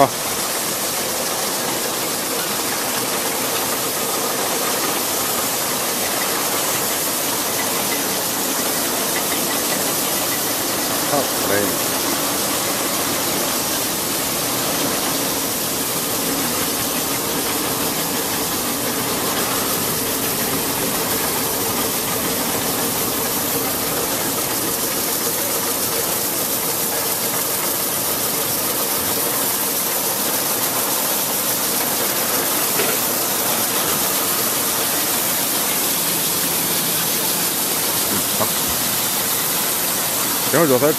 啊。好嘞。好，等会儿就开。